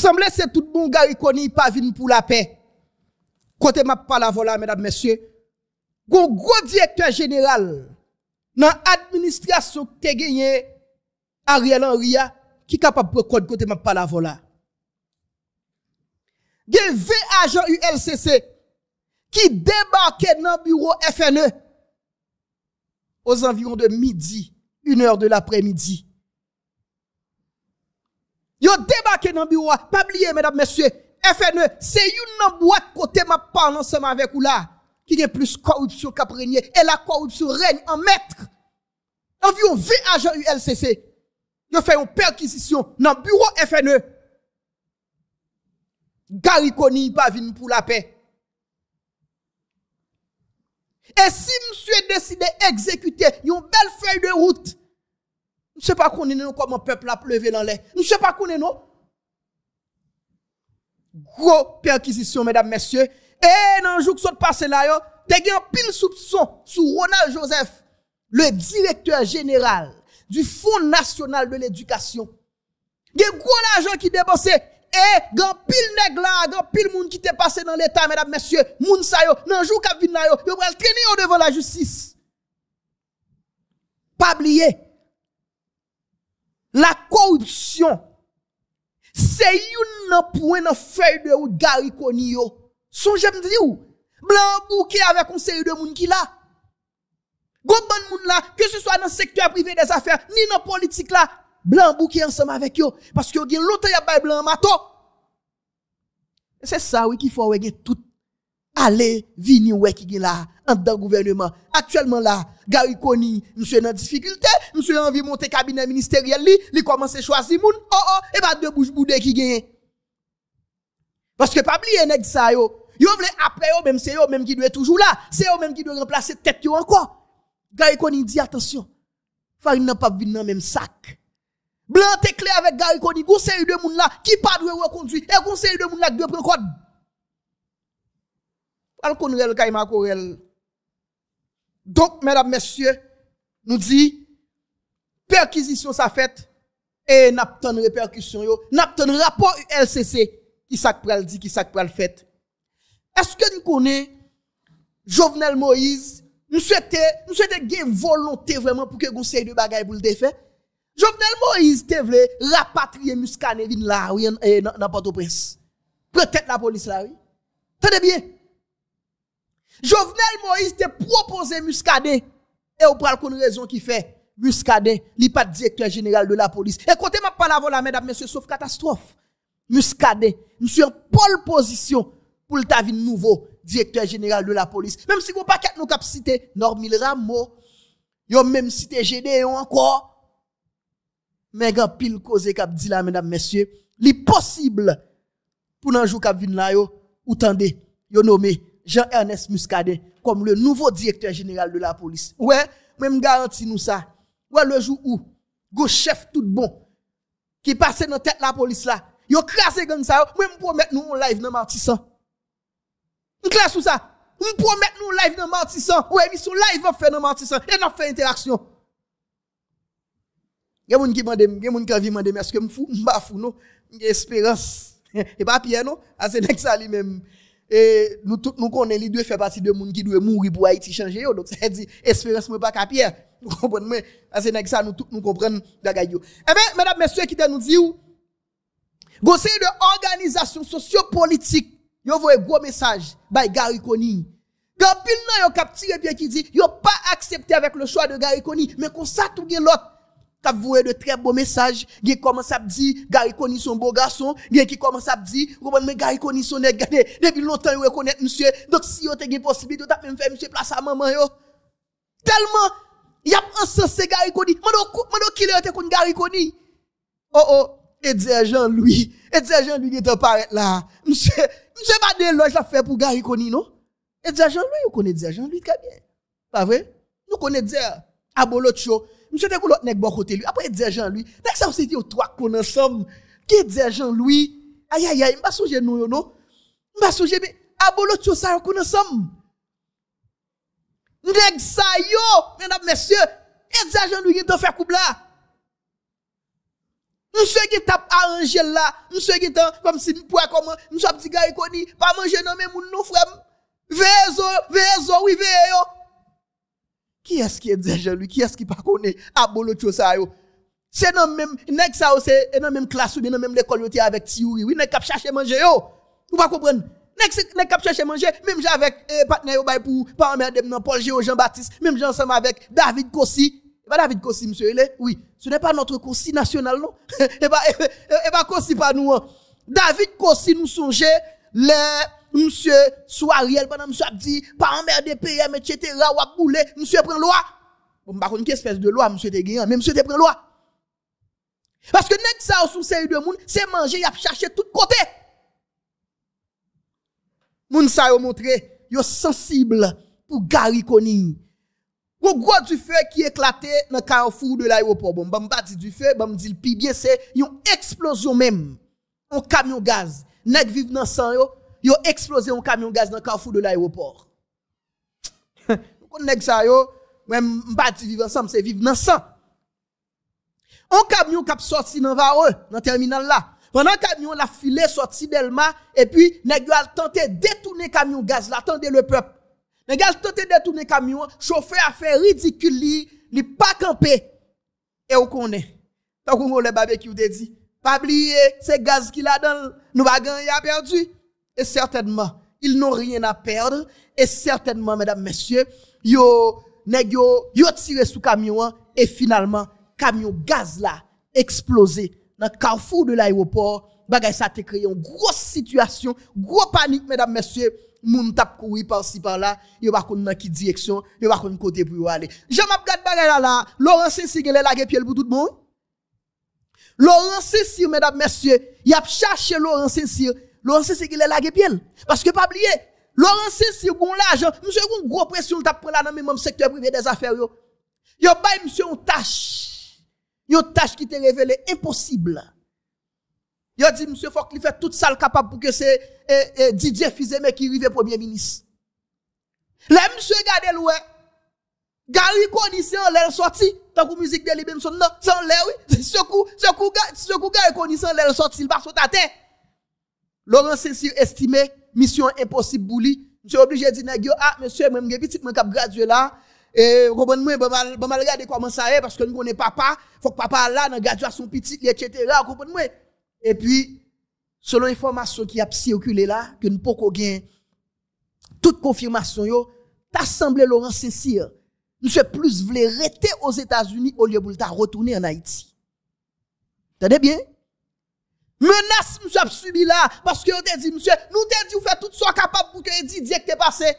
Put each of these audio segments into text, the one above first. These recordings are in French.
semble c'est tout bon gars Koni pas vinn pour la paix. Côté m'a pas la voilà mesdames messieurs. Gon gros directeur général dans administration te gagné Ariel Henry qui capable de code côté m'a pas la voilà. Gen 20 agents ULCC qui débarquaient dans le bureau FNE aux environs de midi, une heure de l'après-midi. Yo débarqué dans le bureau, pas oublier, mesdames, messieurs, FNE, c'est une boîte côté ma parle ensemble avec vous là, qui a plus corruption qu'a et la corruption règne en maître. Environ 20 agents ULCC, yo fait une perquisition dans le bureau FNE. Gary Koni pas venu pour la paix. Et si monsieur décide d'exécuter une belle feuille de route, ne sais pas comment le peuple a pleuvé dans l'air. Je ne sais pas est non? Gros perquisition, mesdames, messieurs. Et dans le jour qui sont passé là, yo, te un pile soupçon sur Ronald Joseph, le directeur général du Fonds national de l'éducation. Il y a gros l'argent qui dépensé et grand pile nèg là, grand pile moun qui t'est passé dans l'état mesdames messieurs, moun sa yo, nan jou k'ap vinn yo, yo pral traîner devant la justice. Pas oublier. La corruption c'est une point dans feuille de route Gary Koni yo. Songe me di ou, blanc bouquet avec un série de moun qui là. Moun là, que ce soit dans le secteur privé des affaires, ni dans la politique là, blanc bouquet ensemble avec eux. Parce que y a longtemps y a blanc mato. C'est ça, oui, qu'il faut, oui, tout aller, venir, ouais, qui là, en dans gouvernement. Actuellement là, Gary Koni, monsieur dans difficulté, monsieur envie monter cabinet ministériel, li, li commence choisir moun, oh oh, et bah deux bouches boudé qui gagne. Parce que pas oublier nèg ça yo. Yo vle après yo même c'est yo même qui doit toujours là, c'est yo même qui doit remplacer tête yo encore. Gary Koni dit attention. Farine n'a pas venir dans même sac. Blanc clair avec Gary Koni, de moun là qui pas doit reconduire et conseil de moun là doit prendre code. Al konrel kayma korel. Donc, mesdames, messieurs, nous dit, perquisition ça fait, et n'a pas répercussion yo, n'a pas rapport ULCC, qui pral dit, qui pral fait. Est-ce que nous connaissons Jovenel Moïse, nous souhaitons, nous souhaitons une volonté vraiment pour que le conseil de pour le défaire? Jovenel Moïse te voulait rapatrier Muscane vin là, oui, dans Port-au-Prince. Peut-être la police là, oui. Tenez bien. Jovenel Moïse te proposé Muscadet. Et on prend une raison qui fait Muscadet, il pas directeur général de la police. Et côté m'a la voilà, mesdames, messieurs, sauf catastrophe. Muscadet, monsieur pole position pour le ta nouveau directeur général de la police. Même si vous pas nous cap cité Normil Ramo, yo même cité Gédéon encore. Mais grand pile cause cap dit là, mesdames, messieurs, li possible pour un jour cap vin là yo, ou tendez, yo nommé Jean-Ernest Muscadet comme le nouveau directeur général de la police. Ouais, même garantie nous ça. Ouais, le jour où, go chef tout bon, qui passe dans tête la police là, yo crasé gang ça, même mettre nous en live dans Martissan. On classe sous ça. Pour mettre nous live dans Martissan. Ouais, sont live en fait dans Martissan. Et on fait interaction. Il y a des gens qui demandent, il y a qui demandent, est-ce que je suis fou, non? J'ai espérance. Et pas Pierre, non? Ah, c'est ça lui-même et nous tous nous connaissons les deux fait partie de monde qui doit mourir pour Haïti changer donc ça dit espérance moi pas capier vous comprenez c'est ça nous tous nous comprenons eh bien mesdames messieurs qui nous dit conseil de organisation sociopolitique yo voyez gros message by Gary Quand pile nan yo cap tiré bien qui dit yo pas accepté avec le choix de Gary Koni mais qu'on ça tout l'autre qui voué de très beaux messages, qui commence à dire, Gary Koni son beau garçon, qui commence à dire, mais Gary Koni son nèg, depuis longtemps, il reconnaît monsieur, donc si vous avez possibilité, vous même fait monsieur place à maman yo. Tellement, il y a un sens Gary Koni, mano qui le kon Gary Koni. Oh oh, et dire Jean-Louis, et dire Jean-Louis qui te paraît là. Monsieur, monsieur pas de loge la fait pour Gary Koni, non? Et dire Jean-Louis, vous connaissez Jean-Louis très bien. Pas vrai? Nous connaissons dire, Abolotcho, Monsieur te l'autre nèg bon côté lui. Après dire Jean-Louis, nèg ça aussi dit trois qu'on ensemble. Qui dit Jean-Louis? Aïe aïe aïe, m'pas songer nous non. M'pas songer mais abolo tout ça qu'on ensemble. Nèg ça yo, mesdames messieurs, et dit Jean-Louis qui te fait couple là. Monsieur qui t'a arrangé là, monsieur qui t'a comme si pour comment monsieur petit gars pas manger non mais moun nou frère. Vezo, vezo, oui veyo. Qui est-ce qui est déjà lui Qui est-ce qui pas connaît abolo ça C'est non même nèg ça c'est dans même classe ou dans même l'école avec Tiouri. Oui nèg cap chercher manger yo. Vous pas comprendre Nèg cap chercher manger même avec eh, partenaire yo bay pour pas dans Paul Géo Jean-Baptiste, même ensemble avec David Kossi pas David Kossi, monsieur, il? Oui. Ce n'est pas notre Kossi national, non? et pas, et pas Kossi pas nous. Hein. David Kossi nous songeait, les, monsieur, Soariel, pendant monsieur a dit, pas emmerder PM, etc., ou a boulé, monsieur prend loi. Bon, par contre, quelle espèce de loi, monsieur te gagné, mais monsieur te prend loi. Parce que nèg ça sous série de monde, c'est manger, y a cherché tout côté. Moun ça yo montré, yo sensible pour Gary Conning. Gros gros du feu qui éclaté dans le carrefour de l'aéroport. Bon, bam dit du feu, bam dit le pire c'est une explosion même. Un camion gaz. Nèg vive dans sang yo, yo explosé un camion gaz dans le carrefour de l'aéroport. Nèg ça yo, même dit vivre ensemble, c'est vivre dans. Un camion qui sorti dans dans le terminal là. Pendant le camion la filé sorti d'Elma et puis nèg a tenté détourner camion gaz là, attendez le peuple. Les gars tenté de détourner camion, chauffeur a fait ridicule, li, pas campé. Et on connaît. Tant qu'on le barbecue dit, pas oublier, c'est gaz qu'il a dans nous va gagner perdu. Et certainement, ils n'ont rien à perdre. Et certainement, mesdames, messieurs, yo, nèg yo, yo tiré sous camion, et finalement, camion gaz là, explosé dans le carrefour de l'aéroport. Bagay ça a créé une grosse situation, gros panique, mesdames, messieurs moun tap courir par-ci par-là, yo pas dans qui direction, yo pas connait côté pour aller. Je m'a gade bagay là là, Laurent Sissi gèle la pied pour tout le monde. Laurent Sissi mesdames messieurs, y a cherché Laurent Sissi, Laurent Sissi gèle la pied parce que pas oublier, Laurent Sissi gon l'argent, monsieur gon gros pression tap prend là dans même secteur privé des affaires yo. Yo bay monsieur une tâche. Une tâche qui te révélé impossible. Yo dit, monsieur, faut qu'il fait tout ça capable pour que c'est eh, eh, Didier Fizeme qui arrive premier ministre. Là, monsieur, regardez l'oué. Gary Koni, c'est en l'air sorti. Tant que musique de Libemson, non, c'est en l'air, oui. Coup, ce coup, Gary Koni, c'est en l'air sorti, il va sauter à terre. Laurent Saint-Cyr estimé, mission impossible pour lui. Monsieur obligé de dire, ah, monsieur, même, petit, moi, cap gradué là. Et, comprenez-moi, bon, mal, bon, mal regarder comment ça est, parce que nous connaissons papa. Faut que papa là, dans graduation petit, etc. Comprenez-moi. Et puis, selon l'information qui a circulé là, que nous pouvons gagner toute confirmation, t'as semblé Laurent Saint-Cyr, sommes plus voulu rester aux États-Unis au lieu de retourner en Haïti. T'entendez bien? Menace, monsieur, a subi là, parce que vous avez dit, monsieur, nous t'avons dit, vous faites tout ce capable pour que Didier que passé.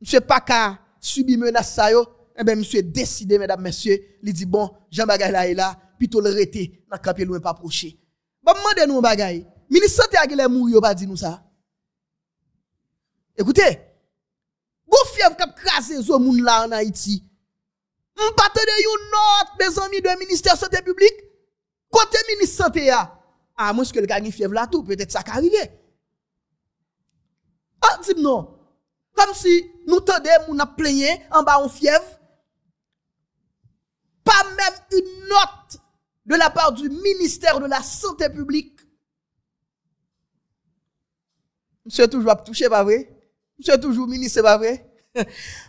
Monsieur, pas qu'à subir menace ça, yo, eh bien, monsieur, décidé, mesdames, messieurs, il dit, bon, Jean-Bagay là, est là, plutôt le rete, dans camp loin pas approcher. Bon, demandez nous bagay. Ministre santé a gele mourir pas dit nous ça. Écoutez, vous fièvre kap krasé zo moun là en Haïti. M'pate de yon note, mes amis de ministère santé publique. Côté ministre santé a, ah, moi, que le gagne fièvre là tout, peut-être ça arrive. Ah, dis non. Comme si nous tendez moun a plaigné en bas en fièvre. Pas même une note de la part du ministère de la Santé publique. Monsieur toujours touché, pas vrai? Monsieur toujours ministre, pas vrai?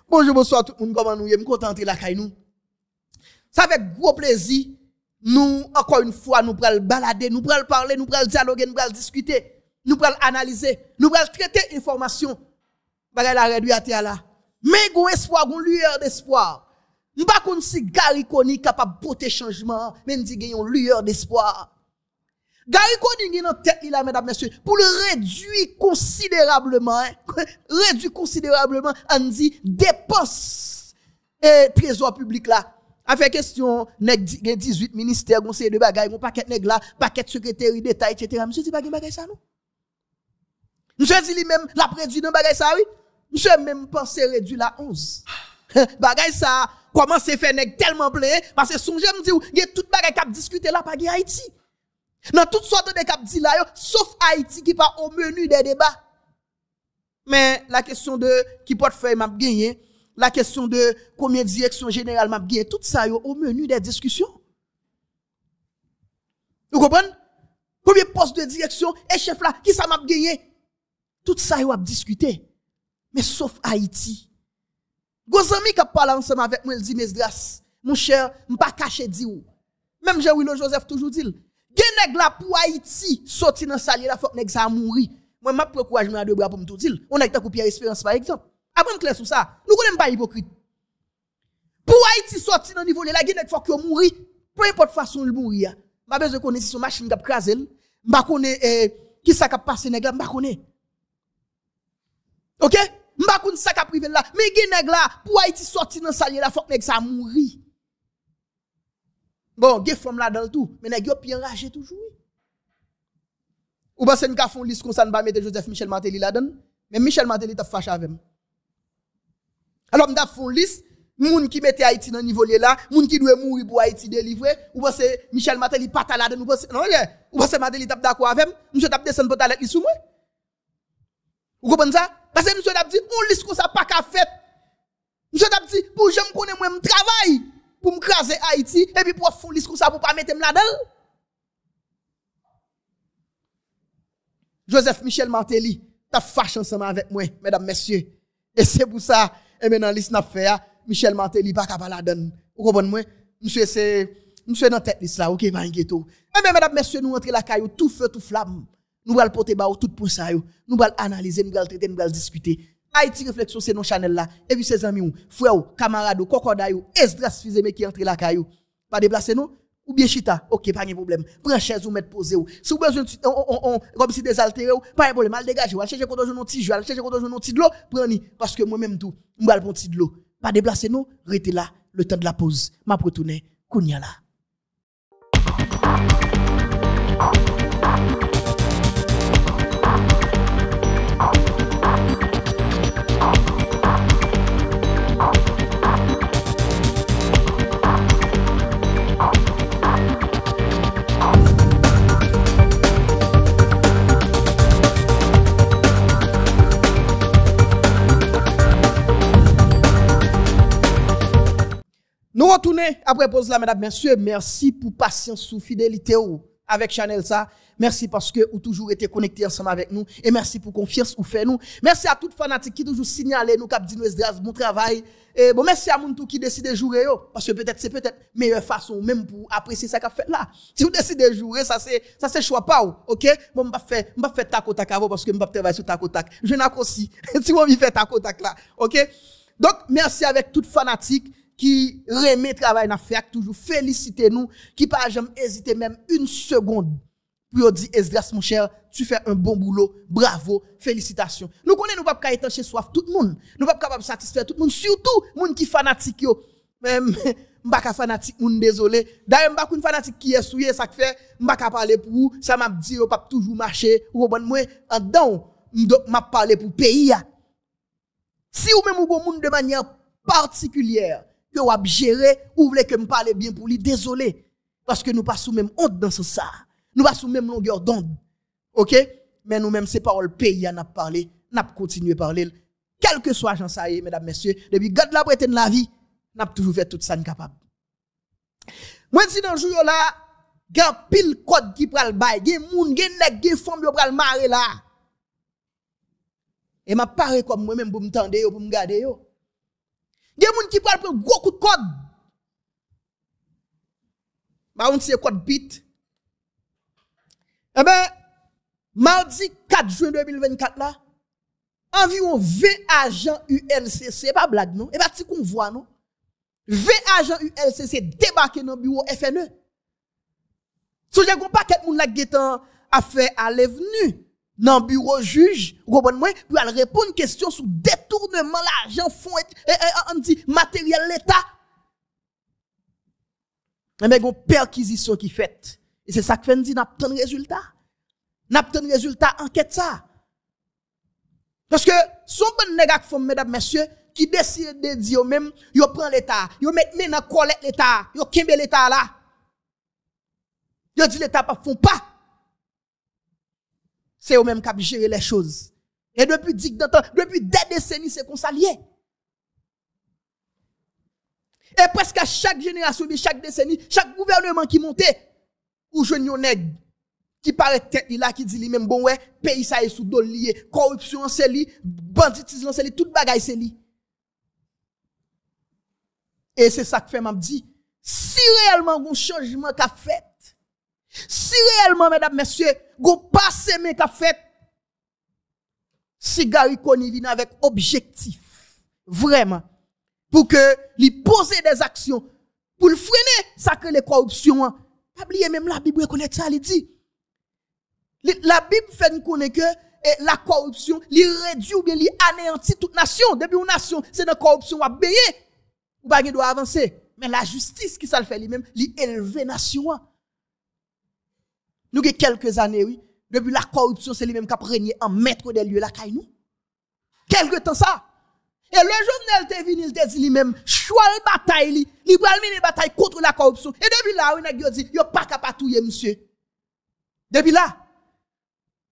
Bonjour, bonsoir tout le monde, comment nous sommes content de la nous. Ça fait gros plaisir. Nous, encore une fois, nous prenons balader, nous prenons parler, nous prenons dialoguer, nous prenons discuter, nous prenons analyser, nous prenons traiter information. Bagay la réduit à là. Mais espoir, gon lueur d'espoir. M'pa kon si Gary Koni capable porter changement, mais gagne une lueur d'espoir. Gary Koni gen en tête là mesdames messieurs pour le réduire considérablement, hein, réduire considérablement on dit dépenses et trésor public là. Avec question nèg 18 ministères conseil de bagay, mon paquet nèg là, paquet secrétaire d'État etc. Monsieur dit pas bagay ça non? Monsieur dit lui même la réduit dans bagay ça oui? Monsieur même pensé réduire la 11. bagay ça comment c'est fait nèg tellement plein parce que songe me dit il y a toute bagay cap discuter là pas Haïti. Dans toutes sortes de cap dit là sauf Haïti qui pas au menu des débats. Mais la question de qui portefeuille m'a gagné, la question de combien de direction générale m'a gagné, tout ça au menu des discussions. Vous comprenez? Combien poste de direction et chef là, qui ça m'a gagné? Tout ça, il a discuté. Mais sauf Haïti. Gos ami qui parlé ensemble avec moi, il dit, mes grâces, mon cher, je pas caché dit. Même Jean-Willo Joseph toujours dit, gen là pour Haïti, sorti dans salier là, faut que ça mourir. Moi, m'a prend courage à deux bras pour me dire. On a été Pierre Espérance par exemple. Après, clair sur ça. Nous connaissons pas hypocrite. Pour Haïti sortir dans niveau là, gen faut que mourir. Peu importe façon de mourir. M'a besoin de connaître si son machine qui a crasé. M'a connaît eh, qui ça qui a passé là, m'a connaît. OK? M'a connaît ça qui a privé là. Mais nèg là pour Haïti sortir dans salier là, faut que ça mourir. Bon, gen femme là dans tout, mais nèg yo bien enragé toujours. Ou pas nous font liste comme ça, nous pas mettre Joseph Michel Martelly là-dedans. Mais Michel Martelly t'a fâché avec moi. Alors, nous avons une liste, moun qui mette Haïti dans niveau là, moun qui doit mourir pour Haïti délivrer, ou pas Michel Martelly pas là-dedans, ou pas non, ou pas Martelly t'a d'accord avec moi, monsieur t'a descendre pour t'aller sous moi. Vous comprenez ça? Parce que monsieur t'a dit, on liste comme ça pas qu'à fait. Monsieur t'a dit, pour je me connais moi, je travaille pour me craser Haïti, et puis pour faire liste comme ça pour pas mettre là-dedans. Joseph Michel Martelly, t'as fâché ensemble avec moi, mesdames, messieurs. Et c'est pour ça, et maintenant, liste n'a fait, Michel Martelly, pas capable la donner. Vous comprenez moi? Monsieur, c'est, monsieur dans tête liste là, ok, un ghetto. Eh bien, mesdames, messieurs, nous rentrons la caillou, tout feu, tout flamme. Nous allons porter bas tout pour ça, nous allons analyser, nous allons traiter, nous allons discuter. Haïti Réflexion, c'est nos channel là. Et puis, ses amis, frères, camarades, cocodaï, Esdras Fizeme qui entre la caillou. Pas déplacer nous? Ou bien chita, ok, pas de problème. Prends chaise ou mettre posé ou. Si vous besoin on, on, comme si désaltéré ou, pas de problème, mal dégagé ou, al chercher quand on petit jeu, al chercher quand on petit de l'eau, prenez, parce que moi-même tout, m'bal prendre petit de l'eau. Pas déplacer nous, restez là, le temps de la pause. M'a retourner, kounya là. Nous retournons après pause là, mesdames, messieurs. Merci pour patience sous fidélité avec Chanel ça. Merci parce que vous toujours été connectés ensemble avec nous. Et merci pour confiance ou fait nous. Merci à toutes fanatiques qui toujours signalé nous cap dit nous bon travail. Et bon, merci à tout qui décide de jouer Parce que peut-être c'est peut-être meilleure façon même pour apprécier ça qu'a fait là. Si vous décidez de jouer, ça c'est, ça c'est choix pas Ok? Bon, m'pa fait, m'pa fait tac au tac avant parce que m'pa travailler sur tac au tac. Je n'ai aussi. si vous faire tac au tac là. Ok? Donc, merci avec toutes fanatiques qui remet travail dans faire toujours. Féliciter nous qui pas jamais hésiter même une seconde pour dire Esdras mon cher tu fais un bon boulot. Bravo félicitations. Nous connaissons nous pas être chez soif tout le monde. Nous pas capable satisfaire tout le monde surtout monde qui fanatique yo. Même m'pa fanatique moun désolé. D'ailleurs m'pa une fanatique qui est souillé ça fait m'pa parler pour vous. Ça m'a dit pas toujours marcher ou bon moi en m'a parler pour pays si ou même ou monde de manière particulière que vous avez géré, ou voulez que me parle bien pour lui, désolé. Parce que nous pas sous même honte dans ce ça. Nous pas sous même longueur d'onde. OK? Mais nous-mêmes, c'est parole pays n'a parlé, n'a continué à parler. Quel que soit j'en sais, mesdames, messieurs, depuis God la prête de la vie, n'a toujours fait tout ça capable. Moi, si dans le jour là, gen pile code qui pral bay, gen moun, gen nek, gen femme yo pral marrer là. Et m'a paré comme moi-même pour me tendre pour me garder yo. Il y a des gens qui prennent un gros coup de code. Bah, on sait code bit. Eh ben, mardi 4 juin 2024 là, environ 20 agents ULCC, pas blague non, et pas qu'on voit non? 20 agents ULCC débarquent dans le bureau FNE. Si j'ai un paquet de monde qui a fait à l'avenue dans le bureau juge, vous comprenez pour répondre une question sur détournement l'argent et, on dit matériel l'état. Mais il y a une perquisition qui fait. Et c'est ça que fait dit n'a pas de résultat. N'a pas de résultat enquête ça. Parce que son bon nègre font mesdames messieurs qui décide de dire même yo prend l'état, yo met maintenant collecte l'état, yo kembe l'état là. Yo dit l'état pas font pas c'est eux même qui gérer les choses. Et depuis depuis des décennies, c'est qu'on s'allie. Et presque à chaque génération, chaque décennie, chaque gouvernement qui montait, ou jeune yon nèg qui paraît tête là qui dit lui même bon ouais pays ça est sous dos lié corruption c'est lui banditisme c'est lui toute bagaille c'est lui et c'est ça que fait m'a dit si réellement un changement qu'a fait si réellement mesdames messieurs passé mais qu'a fait Koni vient avec objectif vraiment pour que lui poser des actions pour le freiner ça que les corruptions oublier même la Bible reconnaît ça il dit la Bible fait nous connaître que eh, la corruption, li réduit ou bien li anéantit toute nation. Depuis une nation, c'est une corruption à payer. Ou pas doit avancer. Mais la justice qui ça le fait lui-même, li élever nation. Nous avons quelques années, oui. Depuis la corruption, c'est lui-même qui a régné en maître des lieux là, nous. Quelque temps ça. Et le journal te venu, il dit lui-même, choix la bataille, pral mener bataille contre la corruption. Et depuis là, on a dit, yo pas capable touyer monsieur. Depuis là,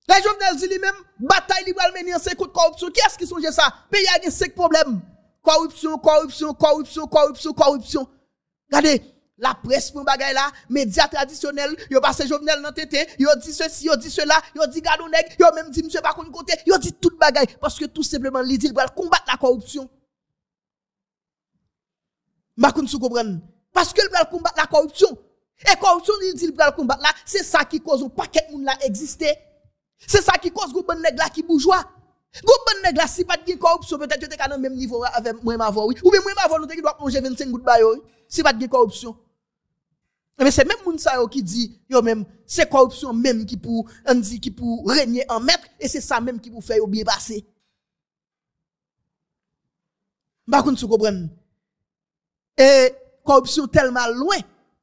les Jovenel dit lui-même, bataille libre mener en contre corruption. Qui est-ce qui songe ça? Pays a 5 problèmes. Corruption, corruption, corruption, corruption, corruption. Regardez, la presse pour bagay là, médias traditionnels, yo passe Jovenel dans tété, yo dit ceci, yo dit cela, yo dit gado nèg, yo même dit monsieur pas kon côté, yo dit tout bagay parce que tout simplement li dit il combattre la corruption. Ma kon sou. Parce que va combattre la corruption. Et corruption il dit va combattre là, c'est ça qui cause un paquet monde là exister. C'est ça qui cause groupe nèg là qui bourgeois. Nèg là si pas de corruption peut-être que tu même niveau avec moi ma voix oui. Ou bien moi ma voix nous doit manger 25 gouttes bayo si pas de corruption. Mais c'est même moun sa qui dit yo même c'est corruption même qui pour on dit qui pour régner en maître et c'est ça même qui pour faire bien passer. Ba kon sou comprendre. Et corruption tellement loin,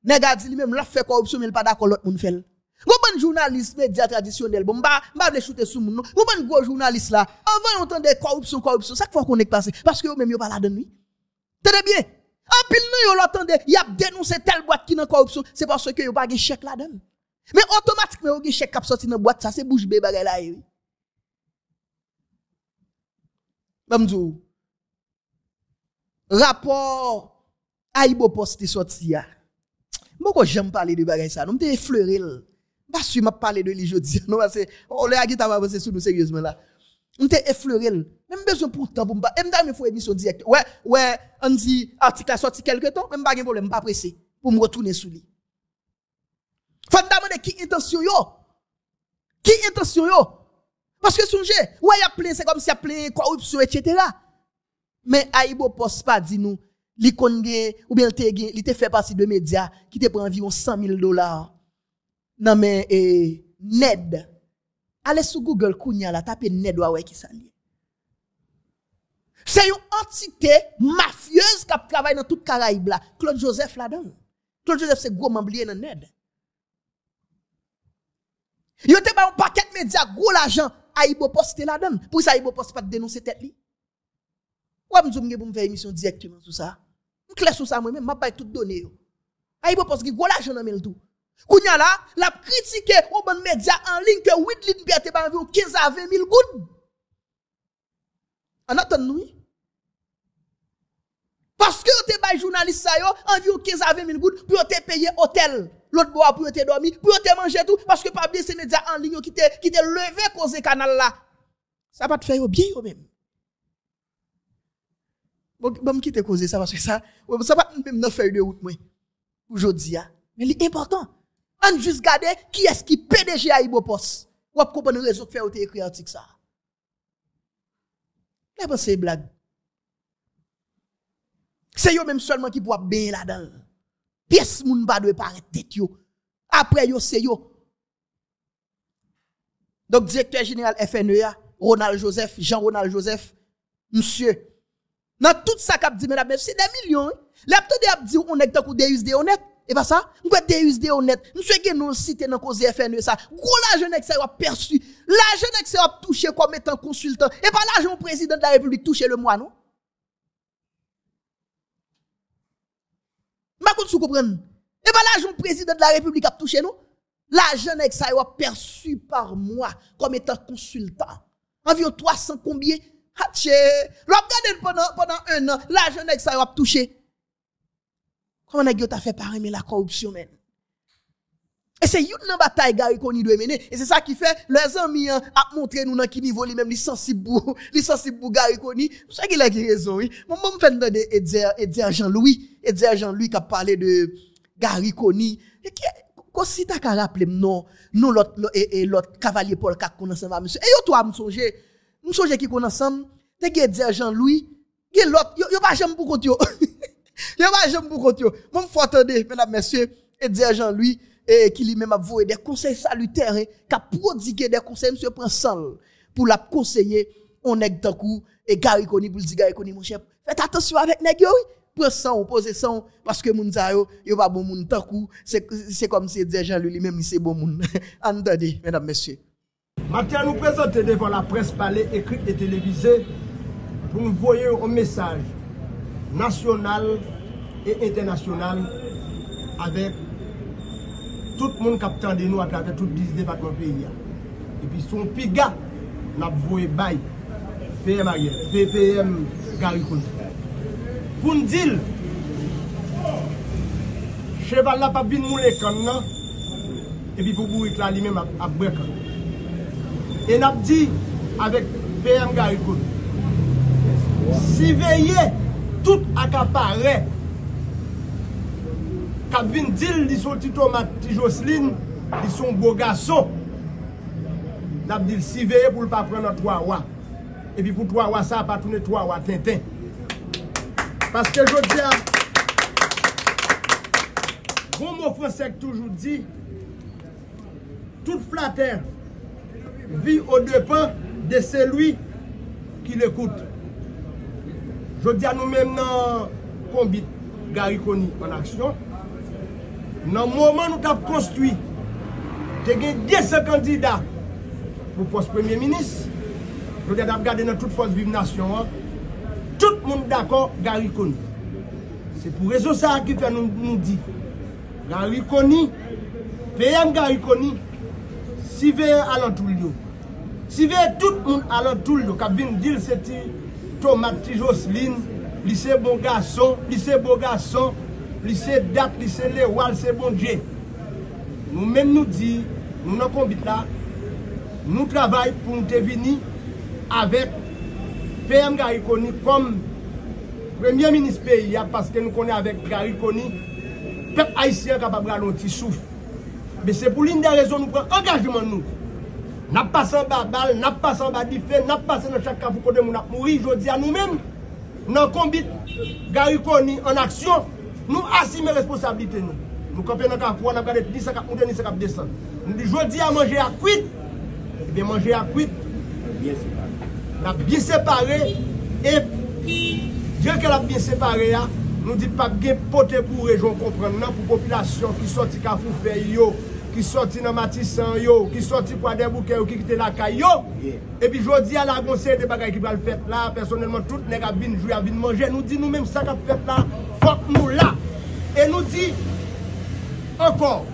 nèg dit lui même la fait corruption mais il pas d'accord l'autre moun fait. Vous bon journaliste média traditionnel, bon, bah, bah, les shooter sous moun, vous bon gros journaliste là, avant entendre corruption, corruption, ça faut qu'on est passé, parce que vous même, vous pas la donne, oui. Tenez bien. En pile nous, vous l'entendez, y a dénoncé telle boîte qui n'a corruption, c'est parce que yon pas de chèque là-dedans. Mais automatiquement, yon un chèque qui sorti dans boîte, ça c'est bouche bébé là. Bamdou. Rapport Aibo Poste sorti là. Moi, j'aime parler de bagay ça, nous me effleuré. Pas sûr m'a parler de lui jodi, non parce que on les agit pas passer sous nous sérieusement là. On t'est effleuré même besoin pour temps pour pas même faut émission direct ouais ouais on dit article a sorti quelque temps même pas de problème pas pressé pour me retourner sous lui faut demander qui intention yo. Qui intention yo. Parce que songez ouais y a plein c'est comme si y a plein corruption etc. mais Aïbo poste pas dit nous li ou bien il te fait partie de médias qui te prend environ 100 000 dollars. Non mais eh, Ned. Ale sou Google kounya la tape nedwa we ki sa liye. Se yon entite mafyeuse kap travay nan tout Karaib la. Claude Joseph la dan. Claude Joseph se gwo mambliye nan ned. Yo te ba yon paket media gwo la jan a yibo poste la dan. Pou sa yibo poste pat denonse tet li. Ou am zoum ge pou m fè emisyon direktyman sou sa. M kles sou sa mwen men, m apay tout donè yo. A yibo poste ki gwo la jan nan men l'tou. Kounya là, la critiqué au bon média en ligne que Whitley Pierre pas environ 15 à 20 000 gouttes. En attendant nous. Parce que te bay journaliste ça yo, environ 15 à 20 000 gouttes pour te payer hôtel. L'autre bois pour te dormir, pour te manger tout, parce que pas bien ces médias en ligne qui te, qui te levé cause canal là. Ça va te faire bien yo même. Bon, bon, quitte causer ça? Parce que ça, ça va même dans feuille de route, moi. Aujourd'hui, mais l'important. On juste garder qui est-ce qui PDG à Ibopos. Ou à comprendre raison que fait ou écrit article ça. Mais pas c'est blague. C'est yo même seulement qui pourra bien là-dedans. Pièce moun pas doit paraître tête yo. Après yo c'est yo. Donc directeur général FNEA, Ronald Joseph, Jean-Ronald Joseph, monsieur. Dans tout ça qu'a dit c'est des millions. L'abtode a dit on est tant des USD honnête. Et pas ça, nous USD honnêtes. Nous sommes nous citer dans cause FNE ça. Gros l'argent que ça a perçu. L'argent que ça a touché comme étant consultant. Et pas l'argent président de la République touché le mois, non? Ma vous comprenez? Et pas l'argent président de la République a touché, non? L'argent que ça a perçu par mois comme étant consultant. Environ 300 combien? Hatché. Regardez pendant, pendant un an, l'argent que ça a touché. Comment tu as fait par la corruption, men? Et c'est une bataille gari qu'on doit mener. Et c'est ça qui fait, les amis, hein, a montré nous dans qui niveau, lui même, les sensibles pour, les sensibles pour gari koni. C'est qu'il a raison, oui. Moi, moi, me fait entendre et dire Jean-Louis, dire Jean-Louis qui a parlé de gari koni. Et qui, si t'as qu'à rappeler, non, nous, l'autre, et, l'autre cavalier Paul Kak qu'on ensemble, monsieur. Et toi, m'songe, m'songe qui qu'on ensemble, t'es qui dire Jean-Louis, qui l'autre, yo pas jamais pour compte yo. yo pas jamais pour compte yo. Moi, faut attendre, mesdames, messieurs, et dire Jean-Louis, et qui lui-même a voué des conseils salutaires, hein, qui a prodigué des conseils, monsieur prend sang pour la conseiller, on est d'un coup, et Gary Koni pour dire Gary Koni, mon chef, faites attention avec nèg oui. Prends sang, posez sang, parce que moun sa yo, yo pas bon moun coup, c'est, comme si dire Jean lui-même, c'est bon moun. Entendez, mesdames, messieurs. Maintenant, nous présenter devant la presse parlée, écrite et télévisée, pour nous voyer un message nasyonal e internasyonal avek tout moun kap tande nou ak avek tout 10 debatman peyi ya. E pi son pi ga nap vowe bay PM a ye, PPM Garikoun. Poun dil cheval la pap vin moun le kan nan e pi pou bou ik la li men ap brek an. E nap di avek PM Garikoun si veye tout akapare. Kap vin dil li son ti tomat ti Jocelyne li son bo gason nap dil si veye pou l pa pren an 3 wa e pi pou 3 wa sa pa toune 3 wa tintin. Paske jodi a bon mou fransek toujou di tout flater vi o depan de seloui ki le Je di an nou menm nan kombit Garikoni an aksyon, nan mouman nou tap konstwi, te gen 10 kandida pou pos premier minis, nou te tap gade nan tout fos vive nasyon an, tout moun d'akon Garikoni. Se pou rezo sa ki fè nou, nou di, Garikoni, PM Garikoni, si veye alantou liyo, si veye tout moun alantou liyo, kap vin dil se ti Thomas, ti Jocelyne, li bon gason, lise bon gason, lise dat, lise le wal, se bon dje. Nou men nou di, nou nan konbit la, nou travay pou nou te vini avek PM Garikoni kom Premier Ministre peyi ya, paske nou konen avek Garikoni, pep Haitien kapabra lonti souf. Be se pou lin de rezon nou pren engajman nou. Nap pasan ba bal, nap pasan ba dife, nap pasan nan chak kapou kote moun ap mouri. Jodi a nou men, nan kombit Garikoni an aksyon, nou asime responsabilite nou. Nou kapè nan kapou an ap gade ni sakap mouten, ni sakap desan. Nou di jodi a manje a kwit, ebe manje a kwit, nap bien separe, e diyo ke l'a bien separe ya, nou di pap gen pote pou rejon kompren nan pou popilasyon ki soti kapou fe yo. ki soti nan matisan yo, ki soti kwa den bouke yo, ki kite la kay yo. Yeah. E pi jodi a la gonseye de bagay ki pral fet la, personelman tout neg a bin jwe, a bin manje, nou di nou menm sa kap fet la, fok nou la. E nou di, ankor,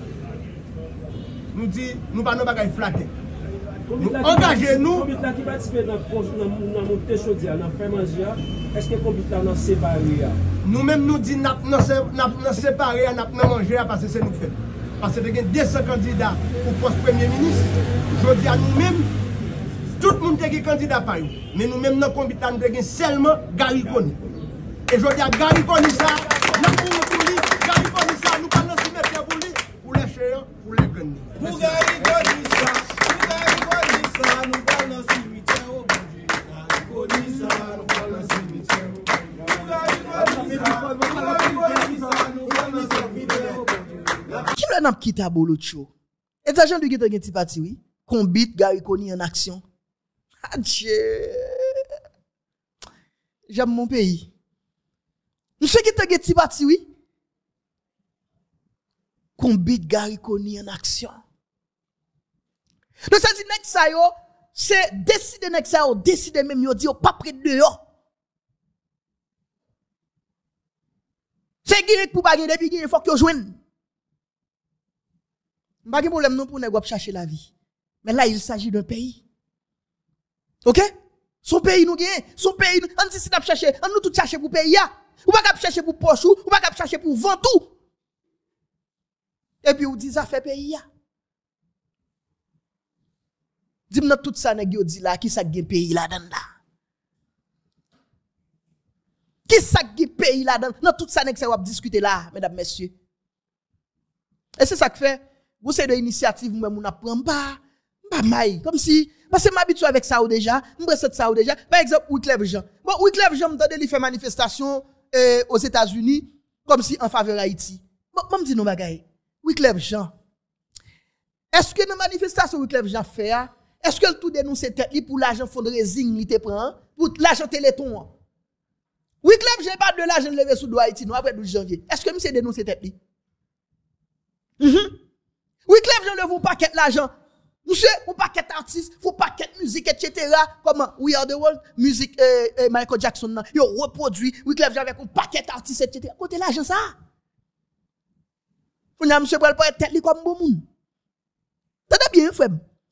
nou di nou pa nan bagay flate. Nou angaje nou. Kombit la ki patispe nan monte chodia, nan premanjia, eske kombit la nan separe ya? Nou menm nou di nan separe ya, nan manje ya, pase se nou fet. Premier minis, jodi a nou menm, tout moun te gen kandida pa yo, men nou menm nan kombit la nou de gen selman gari koni, E jodi a gari koni sa, nan pou moun pou li, gari koni sa, nou pa nan si metye pou li, pou le cheyan, pou le geni. Pou gari koni sa, pou gari koni sa, nou pa nan si metye bonji. Ki lè nan pkita bolo tcho? E zajan di gita gen ti pati gari koni an aksyon. Adje! Jam moun peyi. Mse ki te geti bati wi? Konbit gari koni an aksyon. Non se di nek sa yo, se deside nek sa deside menm yo di yo pa pre de yo. Se girik pou bagye depi girik fok yo jwen. Bagye problem non pou nek wap chache la vi. Men la il saji d'un peyi. Ok? Son peyi nou gen, son peyi nou, an si si nap chache, an nou tout chache pou peyi ya. Ou pas chercher pour poche ou pas chercher pour ventou. Et puis ou dit ça fait pays Dis moi tout ça nèg dit là, qui ça gen pays là dedans là? Qui ça gen pays là dedans? Dans tout ça nèg ça va discuter là, mesdames messieurs. Et c'est ça que fait vous c'est de initiative même on apprend pas pas maille comme si parce que m'habitue avec ça ou déjà, m'prend ça ou déjà. Par exemple, Wyclef Jean. Bon, Wyclef Jean m'tande li fait manifestation euh, aux États-Unis comme si en faveur Haïti. Bon, moi dis nous bagay. Wyclef Jean. Est-ce que dans manifestation Wyclef Jean fait est-ce que tout dénonce tête pour l'argent fundraising li te prend pour l'argent téléthon Wyclef Jean pas de l'argent levé sous doigt Haïti non après 12 janvier. Est-ce que monsieur dénonce tête li mm -hmm. Wyclef Jean le vous paquet l'argent Monsieur, pas qu'être artiste, pas qu'être musique, etc. Comme We Are the World, musique euh, euh, Michael Jackson, il reproduit, Wyclef avec un paquet d'artistes, etc. Côté l'argent, ça. Vous avez monsieur, pour pas tête comme bon monde. T'as bien, frère?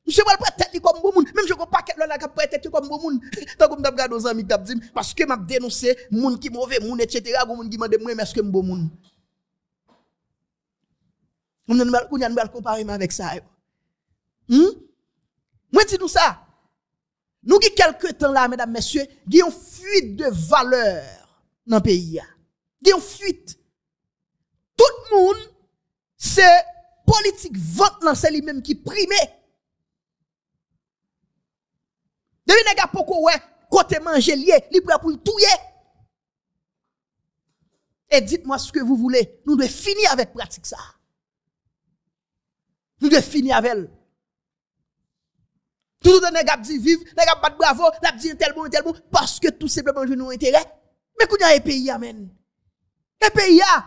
Monsieur, pour pas tête comme bon monde. Même je pas qu'être là, pour être tête comme bon monde. Tant que je regarde aux amis, dis, parce que je dénoncé, monde qui mauvais, monde, etc. Monde qui m'a demandé, mais est-ce que bon monde? On a une comparer avec ça. Hmm? Moi, dis nous ça. Nous qui quelques temps là, mesdames, messieurs, a une fuite de valeur dans le pays. A une fuite. Tout le monde, c'est politique vente dans lui-même qui prime. Depuis les gars, pourquoi ouais, côté manger lié, li prêt pour touyer. Et dites-moi ce que vous voulez. Nous devons finir avec pratique ça. Nous devons finir avec elle. Tout le monde a dit vive, nèg pas bravo, n'a dit tel bon tel bon parce que tout simplement je nous intérêt. Mais qu'on a un pays amen. Un pays là.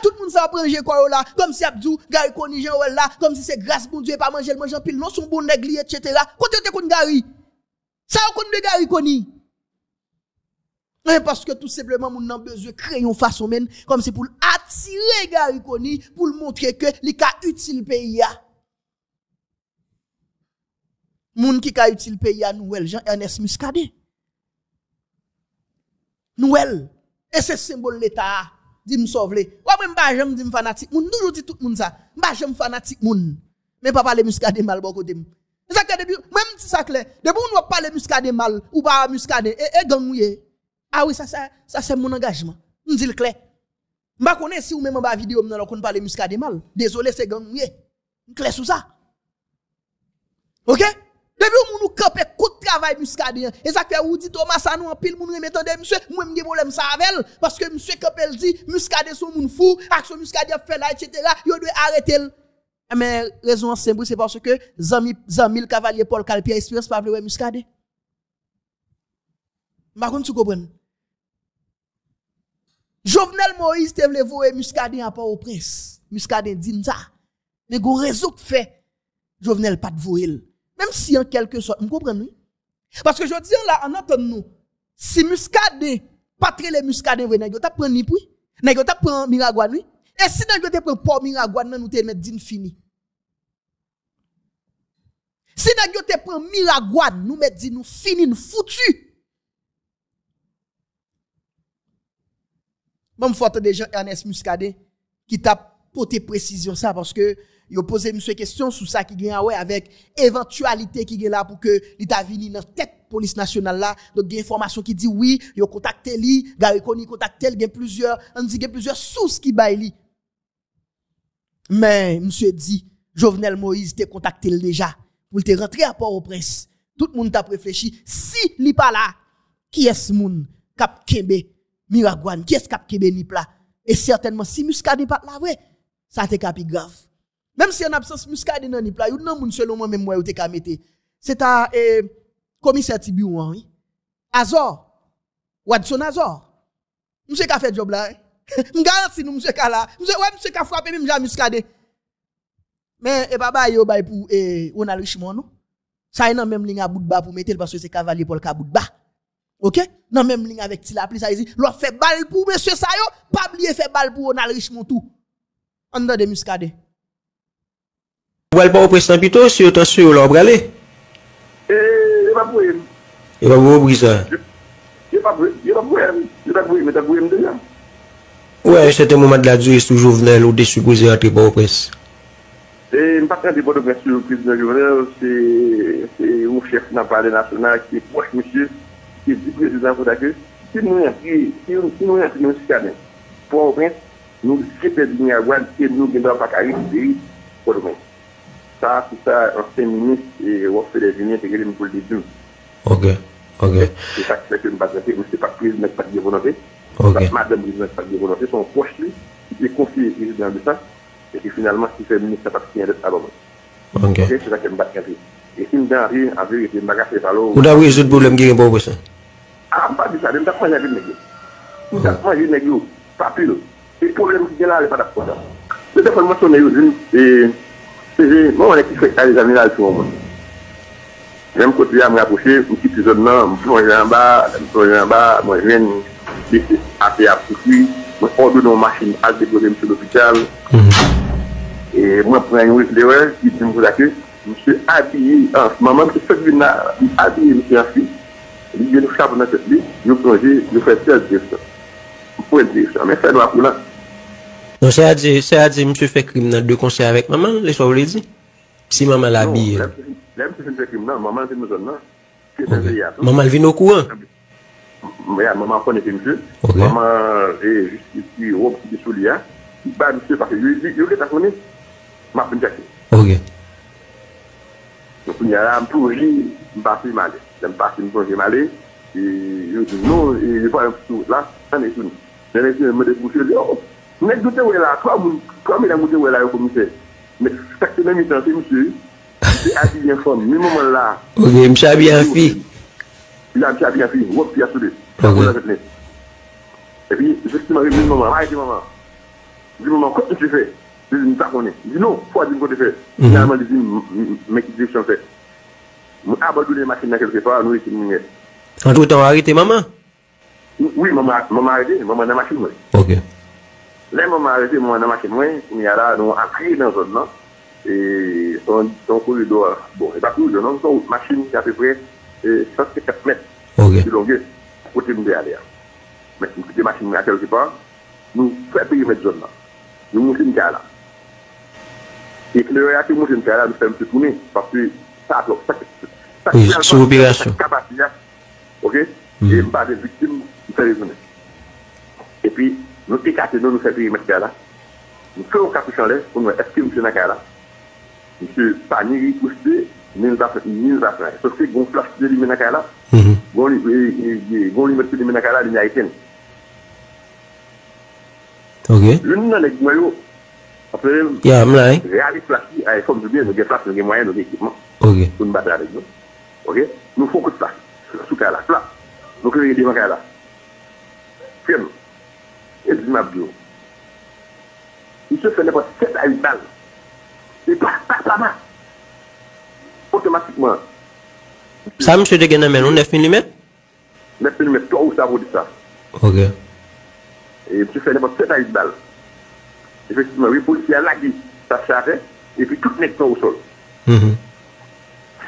tout le monde ça prendre quoi là comme si Abdou Gary Koni Jean là comme si c'est grâce bon Dieu pas manger le manger pile non son bon nèg etc. Côté te kon Gary. Ça on de Gary Koni. Mais parce que tout simplement moun nan besoin créer une façon men comme si pour attirer Gary Koni pour montrer que li ka utile pays. Moun qui ka utile pays à Nouvel Jean-Ernest Muscadet. Nouvel. Et c'est symbole l'État. Dit me sauve. Ou même pas j'aime dire fanatique. Moun toujours dit tout moun ça. Pas j'aime fanatique moun. Mais pas parler Muscadet mal bon côté. C'est ça que depuis même si ça clair. Depuis on parler Muscadet mal ou pas Muscadet et et gang Ah oui ça ça ça c'est mon engagement. On dit le clair. M'a connais si ou même en vidéo m'nan kon parler Muscadet mal. Désolé c'est gang mouye. Clair sur ça. OK? Depuis où nous camper coup de travail muscadé. Et ça fait ou dit Thomas ça nous en pile moun remettande monsieur, moi m'gé problème ça avec parce que monsieur Capel dit muscadé son moun fou, action muscadé fait là etc. Yo doit arrêter. Mais raison simple c'est parce que Zami Zami le cavalier Paul Calpia Experience pas muscadé. Par contre tu comprends Jovenel Moïse te vle voyer muscadé à au prince. Muscadé dit. Mais go réseau fait Jovenel pas de. Même si en quelque sorte, vous comprenez? Parce que je dis là, en attendant nous, si muscade, pas très les muscade, vous n'avez pas pris ni puis, n'avez pris miragouane, et si n'avez pas pris pour miragouane, nous te mettre din fini. Si n'avez pas pris miragouane, nous mettre din nous fini, nous foutu. Bon, faut déjà Ernest Muscadet qui t'a porté précision ça parce que yo posé monsieur question sur ça qui gagne ouais avec éventualité qui gagne là pour que l'état vini dans tête police nationale là. Donc il y a information qui dit oui yo contacté li gari koni contacté il a plusieurs on dit il a plusieurs sources qui bail li mais monsieur dit Jovenel Moïse t'a contacté déjà pour te rentrer à Port-au-Prince. Tout le monde t'a réfléchi. Si li pas là qui est ce monde? Cap kembe Miragouane qui est ce cap kembe ni plat et certainement si Muscade pas là ouais ça te capi grave même si en absence muscade dans ni plat, yon nan moun selon moi même moi te ka C'est à eh, commissaire Tibiou oui. Azor. Watson Azor. Monsieur ka fait job là. M'garanti nous monsieur ka là. Monsieur ouais monsieur ka frappé même jamais muscade. Mais et baba yo bay pour eh on a Richmond non? Ça nan même ligne à bout de bas pour mettre parce que c'est cavalier pour le ka bout de bas. OK Nan même ligne avec Tila Pli ça dit, l'on fait balle pour monsieur ça yo, pas oublier faire balle pour Ronald Richmond tout. En dedans de Muscadet. Wèl pa ou prestan pito, si yo tan su yo la ou brale? E, e pa pou em. E pa pou ou brisa? E pa pou em, e pa pou em. E pa pou em, e pa pou em de ya. deja. Wè, sete mouman de la djouis tou jouvnel ou desu gouze atri pa ou pres? E, m pa kante pa ou pres yo jouvnel, se ou chef nan pale nasyonal ki poche mouchis. ki di prezident voda ke, si nou yon ki, si nou yon ki nou si kanen, pou an prens, nou sepe di ni agwan, ki nou gen do apakari, di, pou an prens. Sa, ki sa, ansen minis, e wak fede vini, te gede mou pou li di nou. Ok, ok. Se sa ki seke mou patrepe, ou se pa prezident pati de voda pe, sa madame prezident pati de voda pe, son poche li, li konfi prezident de sa, e ki finalman si fe minis sa pati ki yon det abon. Ok. Se sa ki mou patrepe. E si mdan ri, an verite, mbaga se palo. Ou da wè zout boulèm gè gen pou wè sa? A, mpa di sa, dem tak manje vin negyo. Mwen tak manje negyo, papil. E problem ki gen la, le pa tak konta. Mwen te fon mwen mwason negyo zin, e, se zin, mwen wane ki fèk a li zaminal sou mwen. Jèm kote ya mwen aposhe, mwen ki pizon nan, mwen plonje an ba, mwen plonje an ba, mwen jen, ate ap soukwi, mwen ordo nan masin al dekote mwen sou l'opital. E mwen pren yon wif dewe, ki di mwen kote akè. msè abye, maman msè fèk vina, abye msè afi, li gen nou chab nan tèt li, yo plonje, yo fè tèl direksyon. Mpwen direksyon, men fè nou apou nan. Non, se a di, se a di msè fè krim nan de konsè avèk maman, lè so vle di? Si maman la biye. Non, lè msè fè krim nan, maman vin nou zon nan. Maman vin nou kouan? Maman konen fè msè, maman e justi wop ki sou li ya. ba msè, yo lè ta konen, maman vin jake. Ok. Yo pou nye la mplonji, mpasi male. Lè mpasi mplonji male, e, yo di non, e, nou, e yo pou an mplonji la, oh, an e souni. An e souni mwede pou se li, yo, mwen goute wè la, 3 mwen goute wè la yo komise. Mwen sakte nan mi tan se msè, msè ati bien fòm, mi mwen la. Ok, msè ati bien fi. Msè ati bien fi, wop ti asou de. Ok. E pi, jè si mwen mwen mwen, mwen mwen mwen, mwen mwen mwen, mwen mwen mwen, mwen mwen mwen, Li di, mta konen. Di nou, fwa di mkote fe. Finalman, di di, meki direksyon fe. Mwen abadou de masin nan kelke fa, nou eti mwen gen. An tou tan arite maman? Oui, maman arite, maman nan masin mwen. Ok. Le maman arite, maman nan masin mwen, mwen yara nou akri nan zon nan. E son korido, bon, e pa korido nan, son masin ki apepre 54 met. Ok. Di longye, kote mwen de ale ya. Mwen kote masin mwen a kelke fa, nou fwe peye met zon nan. Nou mwen se mwen ka la. E kile yo yate mwen jen kaya la, nou fèm se toune. Paske, sa atlok, sa kèp. Sou operasyon. Sa kapasya. Ok? Mm. E mba de viktim, nou fè rezounè. E pi, nou ekate nou nou fè perimet kaya la. Nou fè ou kapouchan lè, pou nou eske mwen jen la kaya la. Mwen pa ni rikouste, ni nou zafran. Sò se goun flash de li men la kaya la, goun mm-hmm. li mette li men la kaya la, li ni a eten. Ok. Loun nan ek mwen yo, Ya, m la e. Realist la ki, a e fòm joubyen, nou gen plas, nou gen mwayen, nou gen ekipman. Ok. Pou nou batè avèk nou. Ok? Nou fòm kout plas. Sou kè la, plas. Nou kè yon devan kè la. Fè nou. E di mab diyo. Il se fè nè poti 7 a 8 bal. E pa, pa, pa, pa. Otomatikman. Sa msè de gen nan men, ou 9 mm? 9 mm, to ou sa vò di sa. Ok. E msè fè nè poti 7 a 8 bal. Ok. effectivement, les policiers à lagué, ça charrait, et puis tout n'est pas au sol. Mm-hmm. Mm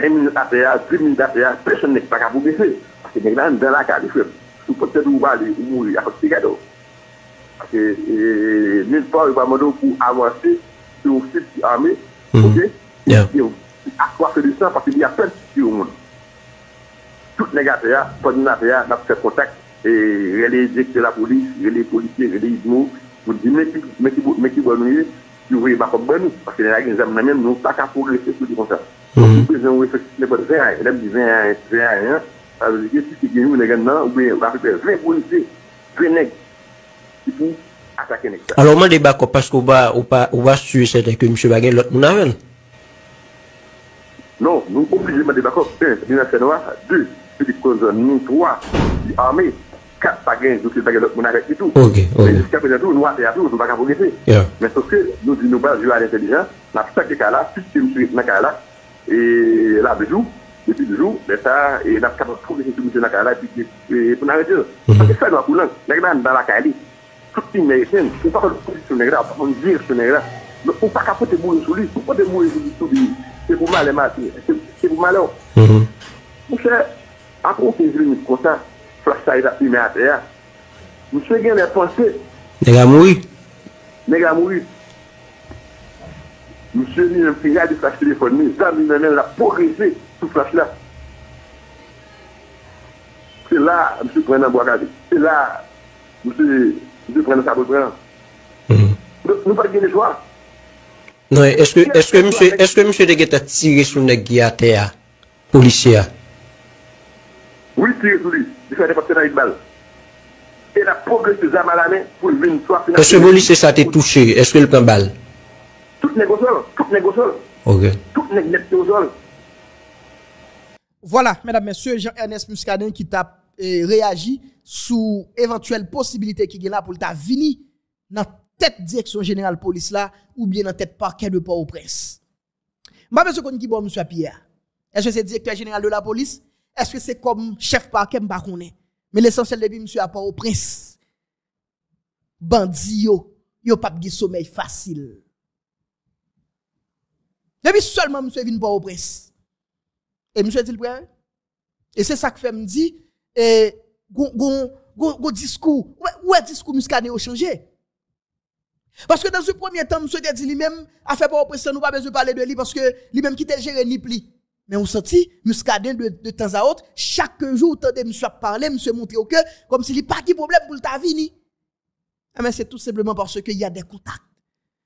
5 minutes après, 2 minutes après, personne n'est pas capable de baisser. Parce que les gens dans la carte, ils peuvent peut-être vous aller ou mourir, il n'y a pas de cadeau. Parce que nulle part, il va demander pour avancer sur un site armé, mm-hmm. ok? Yeah. À quoi faire du sang, parce qu'il y a plein de tirs au monde. Tout n'est pas pas de n'a fait contact, et les directeurs de la police, les policiers, les ISMO, Ou di men ki bon nou ye, ki ou veye bakop ban nou. Pase nan yon examen nan men, nou tak apou lese sou di kon sa. Ou pou prezen ou efektif le pot 20 an, elem di 20 an, 20 an, 20 an, a veke si ki gen yon negen nan, ou beye bakop 20 polise, 20 neg, ki pou atake neg. Alors man de bakop, paske ou ba suye sete ke msye bagen lot moun aven? Non, nou oblige man de bakop, 1. Yon asen wak, 2. Se di kon zon nou 3. Di ame, 3. pa gen yon ki bagay lòk moun avèk itou. Ok, ok. Men jiska prezantou, nou apè apè, nou baka progresè. Yeah. Men soske, nou di nou bal jou an intelijans, nan pisa ke kala, pisi msou yon kala, e la bejou, depi bejou, de sa, e nan pisa progresè msou yon kala, e pou nan rejè. Anke sa yon akou lan, negre an dan la kali, touti negre sen, ou pa kon posisyon negre, ou pa kon direksyon negre, ou pa kapote moun sou li, ou pa de moun sou li, se pou malè mati, se pou malè ou. Mwen se, apou ki zilin konta, flas sa yi tap ime ate ya. Monsye gen le panse. Nega moui. Nega moui. Monsye ni yon finya di flas telefon mi. Zan mi menen la progresi sou flas la. Se la, monsye pren nan boakade. Se la, monsye pren nan sabotran. Hmm. Nou pa gen le jwa. Non, eske monsye de geta tire sou negi ate ya? Polisye ya? Oui, tire sou li. Il fait des partenaires avec balle. Et la progressé zam à la main pour venir soit Est-ce que policier ça t'est touché? Est-ce que le prend balle? Tout nèg au sol, tout nèg au sol, Ok. tout. Voilà, mesdames, messieurs, Jean-Ernest Muscadet qui t'a eh, réagi sous éventuelle possibilité qui est là pour t'a vini dans tête direction générale police là ou bien dans tête parquet de Port-au-Prince. M'a besoin qu'on qui bon monsieur Pierre. Est-ce que c'est directeur général de la police? Est-ce que c'est comme chef parquet connaît Mais l'essentiel depuis monsieur à Port-au-Prince. Bandi yo, yo pas de sommeil facile. Depuis seulement monsieur vient Port-au-Prince. Et monsieur dit le prêt? Et c'est ça que fait me dit, et, gon, gon, discours, ouais, ouais, discours muscadet a changé? Parce que dans ce premier temps, monsieur a dit lui-même, a fait pas oppression, nous pas besoin de parler de lui parce que lui-même qui le gérer ni pli. Mais on senti, muscadet de, de temps à autre, chaque jour, tant de monsieur parler, monsieur montrer au cœur, comme s'il n'y a pas de problème pour ta vini. Ah, mais c'est tout simplement parce qu'il y a des contacts.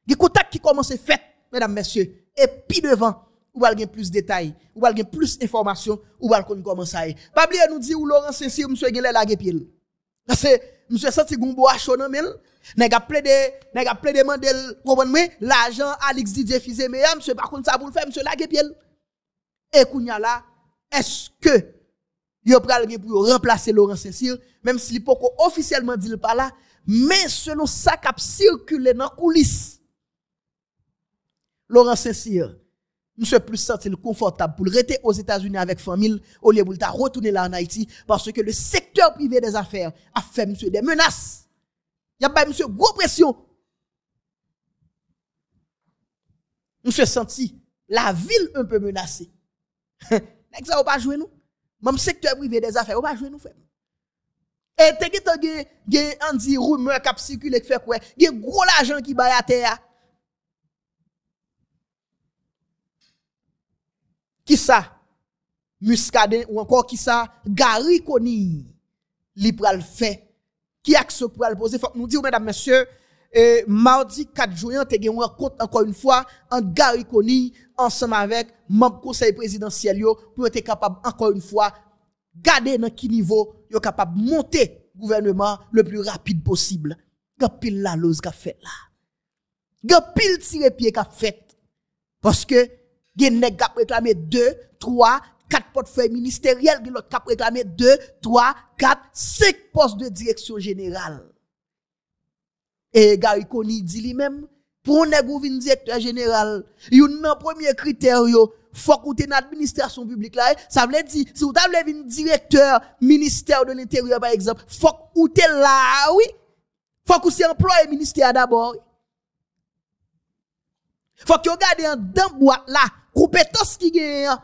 Des contacts qui commencent à faire, mesdames, messieurs. Et puis devant, ou va plus de détails, ou va plus d'informations, ou va comment ça est. Pas oublier nous dire ou Laurent Saint-Cyr, monsieur gagné la. Parce que monsieur senti gombo a chaud dans mel, nèg a plaidé, nèg a plaidé mandel, comprenez? Moi, l'argent Alex Didier Fizé meilleur, monsieur par contre ça pour le faire, monsieur la. Et kounya là, est-ce que yo pral pour remplacer Laurent Saint-Cyr, même s'il pas officiellement dit le pas là, mais selon ça qui a circulé dans coulisses. Laurent Saint-Cyr, monsieur plus senti confortable pour rester aux États-Unis avec famille au lieu de retourner là en Haïti parce que le secteur privé des affaires a fait monsieur des menaces. Il y a pas monsieur gros pression. Monsieur senti la ville un peu menacée. Nèg ça ou pas jouer nous. Même secteur privé des affaires ou pas jouer nous. Et te ki te gen gen an di rumeur k'ap circule qui fait quoi? Gen gros l'argent qui bay à terre. Qui ça? Muscadet ou encore qui ça? Gary Koni li pral fait. Qui axe pral poser? Faut nous dire mesdames messieurs et mardi 4 juin te gen rencontre encore une fois en Gary Koni ensemble avec membre conseil présidentiel pour être capable encore une fois garder dans qui niveau yo capable monter gouvernement le plus rapide possible. Gan pile la lose qu'a fait là. Gan pile tire pied qu'a fait. Parce que gen nèg k'ap réclamer 2, 3, 4 portefeuilles ministériels, gen l'autre k'ap réclamer 2, 3, 4, 5 postes de direction générale. Et Gary Koni dit lui-même, pour un vin directeur général, yon nan premier critère yo, faut que une administration publique là, ça veut dire, si vous avez un directeur ministère de l'Intérieur par exemple, faut que vous là, oui. Faut que vous employé ministère d'abord. Faut que vous regardez en dans boîte là, compétence qui gagne.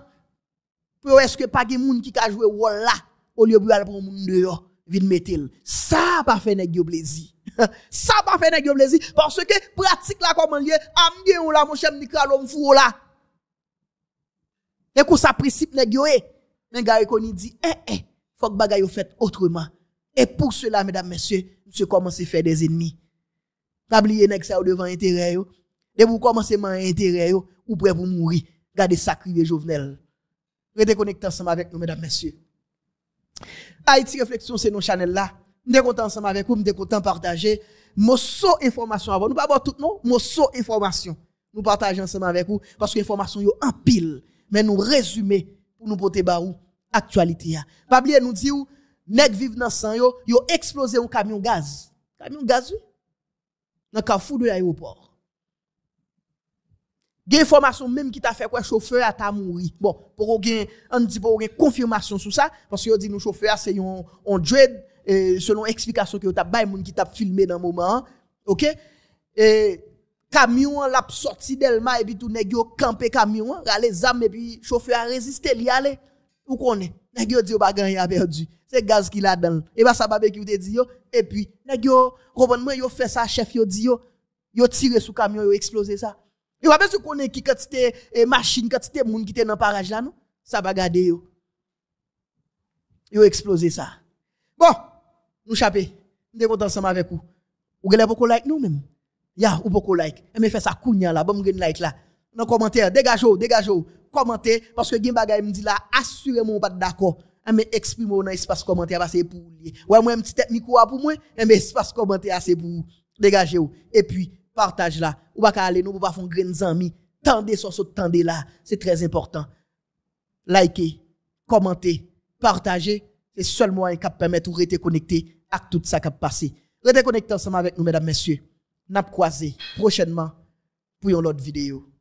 Pour est-ce que pas de monde qui a joué rôle là, au lieu de prendre monde dehors, vin mettre. Ça pas fait nèg plaisir. Ça pas fait nèg plaisir parce que pratique là comment lié, am ou là mon chef ni kralom fou là. Et ça principe nèg yo eh. Mais gars koni dit eh eh, faut que bagay fait autrement. Et pour cela mesdames messieurs, monsieur commence à faire des ennemis. Pas oublier nèg ça devant intérêt yo. Et vous commencez à intérêt yo ou prêt pour mourir. Gardez sacré Jovenel. Restez connectés ensemble avec nous mesdames messieurs. Haïti réflexion c'est nos channel là. Nous content ensemble avec vous, nous content partager morceau information avant. Nous pas tout non, morceau information. Nous partageons ensemble avec vous parce que information yo en pile mais nous résumer pour nous porter barou actualité. Pas nous dire nèg vive dans sang yo, yo explosé un camion gaz. Camion gaz oui. Dans carrefour de l'aéroport. Gen information même qui t'a fait quoi chauffeur a ta mouri. Bon, pour on dit pour confirmation sur ça parce que dit nous chauffeur c'est un on dread selon explication que t'a bay moun qui t'a filmé dans moment. OK? Et camion l'a sorti d'Elma et puis tout nèg yo campé camion, rale zam et puis chauffeur a résisté li aller. Ou connaît? Nèg yo dit ba gagné a perdu. C'est gaz qui la dedans. Et bah ça barbecue te dit yo et puis nèg yo comprendre moi yo fait ça chef yo dit yo yo tiré sous camion yo explosé ça. Et pas besoin connaît qui quantité et machine quantité monde qui était dans parage là non? Ça va garder yo. Yo explosé ça. Bon, nous chapé. Nous content ensemble avec vous. Ou gele beaucoup like nous même. Ya, ou beaucoup like. Et me fait ça kounya là, bon gen like là. Dans commentaire, dégage dégage commentez parce que gen bagay me dit là assurément pas d'accord. Mais exprime dans espace commentaire parce que pour lui. Ouais moi petit tête micro pour moi, mais espace commentaire c'est pour dégager et puis partage là. Ou pas aller nous pas faire grain amis. Tendez sur ce tendez là, c'est très important. Likez, commentez, partagez, c'est seul moyen qui permet de rester connecté à tout ça qui a passé. Restez connecté ensemble avec nous mesdames messieurs. N'a prochainement pour une autre vidéo.